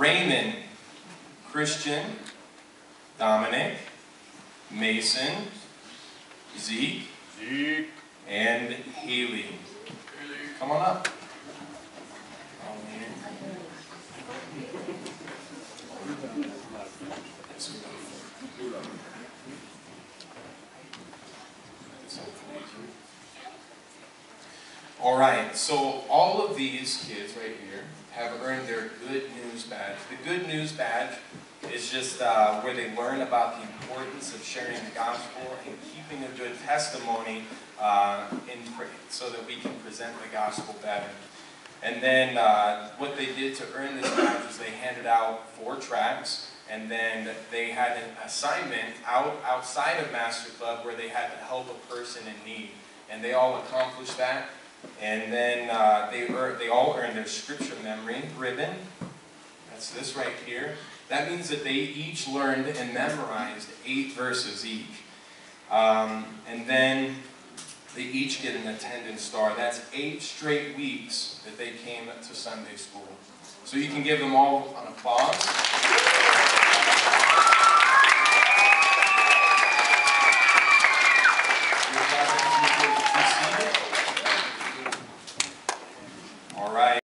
Raymond, Christian, Dominic, Mason, Zeke, Zeke. and Haley. Come on up. All right, so all of these kids right here have earned their Good News Badge. The Good News Badge is just uh, where they learn about the importance of sharing the gospel and keeping a good testimony uh, in pra- so that we can present the gospel better. And then uh, what they did to earn this badge is they handed out four tracts, and then they had an assignment out outside of Master Club where they had to help a person in need, and they all accomplished that. And then uh, they ear- they all earned their scripture memory ribbon. That's this right here. That means that they each learned and memorized eight verses each. Um, and then they each get an attendance star. That's eight straight weeks that they came to Sunday school. So you can give them all an applause.